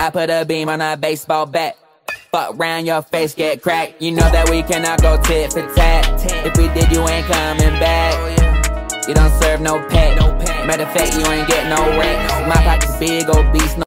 I put a beam on a baseball bat. Fuck round your face, get cracked. You know that we cannot go tit for tat. If we did, you ain't coming back. You don't serve no pet. Matter of fact, you ain't get no rent. My pocket's big, obese, no